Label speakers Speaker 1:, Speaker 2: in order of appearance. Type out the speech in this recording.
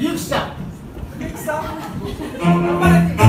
Speaker 1: ゆきちゃん。
Speaker 2: ゆきさん。頑張れ。